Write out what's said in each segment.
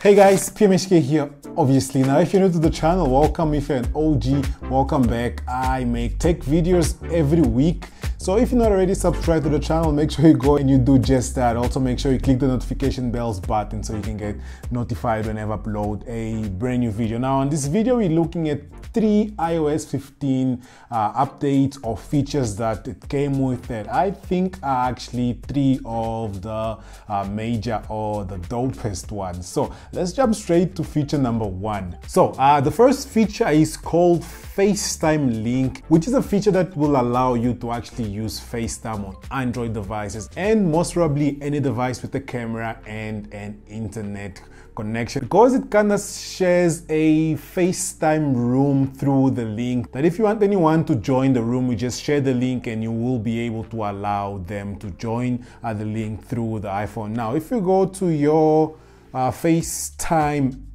Hey guys, PMHK here, obviously. Now, if you're new to the channel, welcome. If you're an OG, welcome back. I make tech videos every week. So if you're not already subscribed to the channel, make sure you go and you do just that. Also, make sure you click the notification bells button so you can get notified whenever I upload a brand new video. Now, in this video, we're looking at three iOS 15 uh, updates or features that it came with that I think are actually three of the uh, major or the dopest ones. So let's jump straight to feature number one. So uh, the first feature is called FaceTime Link, which is a feature that will allow you to actually use FaceTime on Android devices and most probably any device with a camera and an internet connection. Because it kind of shares a FaceTime room through the link that if you want anyone to join the room you just share the link and you will be able to allow them to join uh, the link through the iPhone. Now if you go to your uh, FaceTime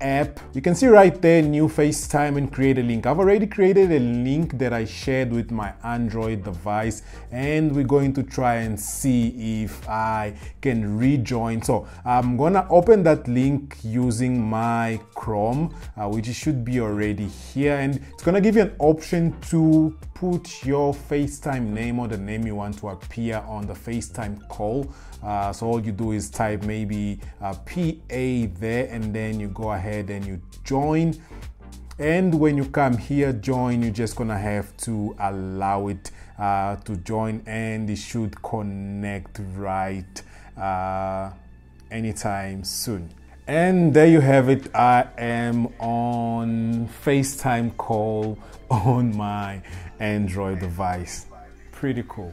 app. You can see right there, new FaceTime and create a link. I've already created a link that I shared with my Android device and we're going to try and see if I can rejoin. So I'm gonna open that link using my Chrome, uh, which should be already here. And it's gonna give you an option to put your FaceTime name or the name you want to appear on the FaceTime call. Uh, so all you do is type maybe uh, PA there and then you go ahead and you join. And when you come here, join, you're just gonna have to allow it uh, to join and it should connect right uh, anytime soon. And there you have it. I am on FaceTime call on my Android device. Pretty cool.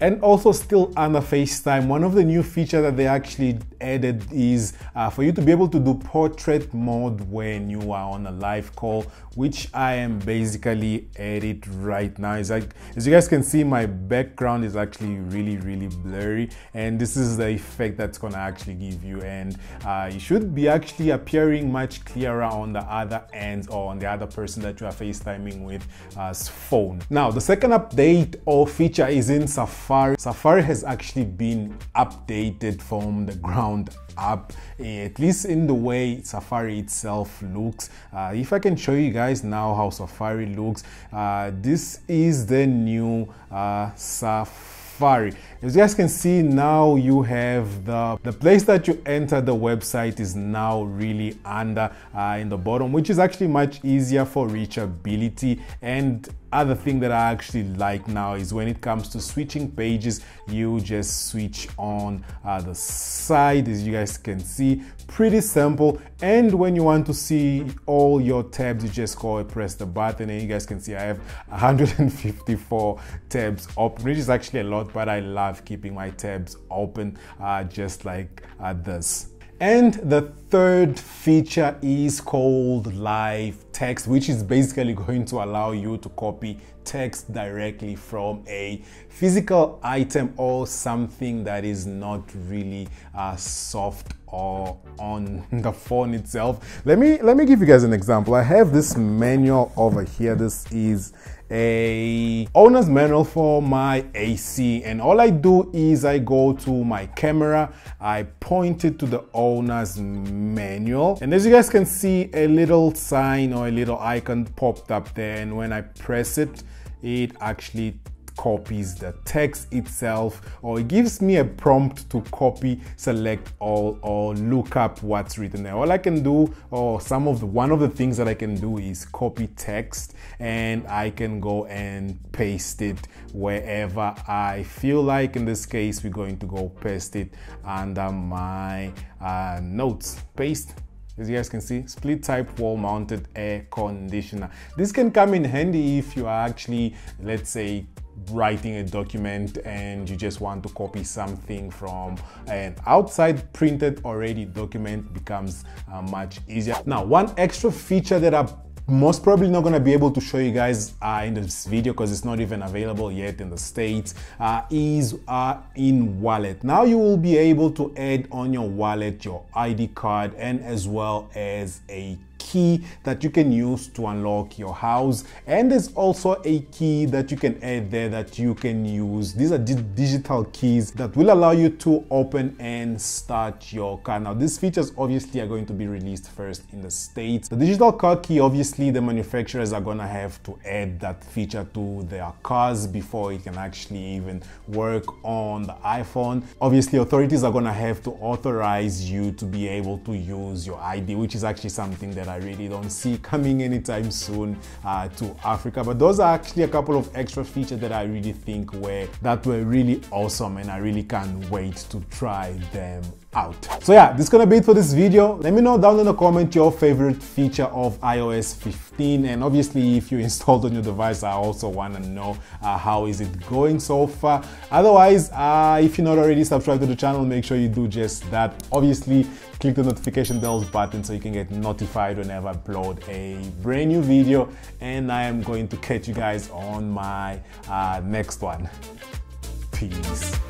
And also still under FaceTime, one of the new features that they actually added is uh, for you to be able to do portrait mode when you are on a live call, which I am basically at it right now. It's like, as you guys can see, my background is actually really, really blurry. And this is the effect that's gonna actually give you. And uh, you should be actually appearing much clearer on the other end or on the other person that you are FaceTiming with as phone. Now, the second update or feature is in Safari Safari. Safari has actually been updated from the ground up, at least in the way Safari itself looks. Uh, if I can show you guys now how Safari looks, uh, this is the new uh, Safari Safari. As you guys can see now you have the, the place that you enter the website is now really under uh, in the bottom which is actually much easier for reachability. And other thing that I actually like now is when it comes to switching pages you just switch on uh, the side as you guys can see. Pretty simple. And when you want to see all your tabs you just go and press the button and you guys can see I have 154 tabs open which is actually a lot but I love keeping my tabs open uh, just like uh, this and the third feature is called live text, which is basically going to allow you to copy text directly from a physical item or something that is not really uh, soft or on the phone itself. Let me let me give you guys an example. I have this manual over here. This is a owner's manual for my AC and all I do is I go to my camera I point it to the owner's manual and as you guys can see a little sign or a little icon popped up there and when I press it it actually copies the text itself or it gives me a prompt to copy select all or look up what's written there. All i can do or some of the one of the things that i can do is copy text and i can go and paste it wherever i feel like. In this case we're going to go paste it under my uh, notes. Paste. As you guys can see split type wall mounted air conditioner. This can come in handy if you are actually let's say writing a document and you just want to copy something from an outside printed already document becomes uh, much easier. Now, one extra feature that I'm most probably not going to be able to show you guys uh, in this video because it's not even available yet in the States uh, is uh, in wallet. Now you will be able to add on your wallet your ID card and as well as a key that you can use to unlock your house. And there's also a key that you can add there that you can use. These are digital keys that will allow you to open and start your car. Now these features obviously are going to be released first in the states. The digital car key obviously the manufacturers are gonna have to add that feature to their cars before it can actually even work on the iphone. Obviously authorities are gonna have to authorize you to be able to use your id which is actually something that i really don't see coming anytime soon uh, to africa. But those are actually a couple of extra features that i really think were that were really awesome and i really can't wait to try them out. So yeah, this is gonna be it for this video. Let me know down in the comment your favorite feature of iOS 15 and obviously if you installed on your device, I also wanna know uh, how is it going so far. Otherwise, uh, if you're not already subscribed to the channel, make sure you do just that. Obviously, click the notification bells button so you can get notified whenever I upload a brand new video and I am going to catch you guys on my uh, next one. Peace.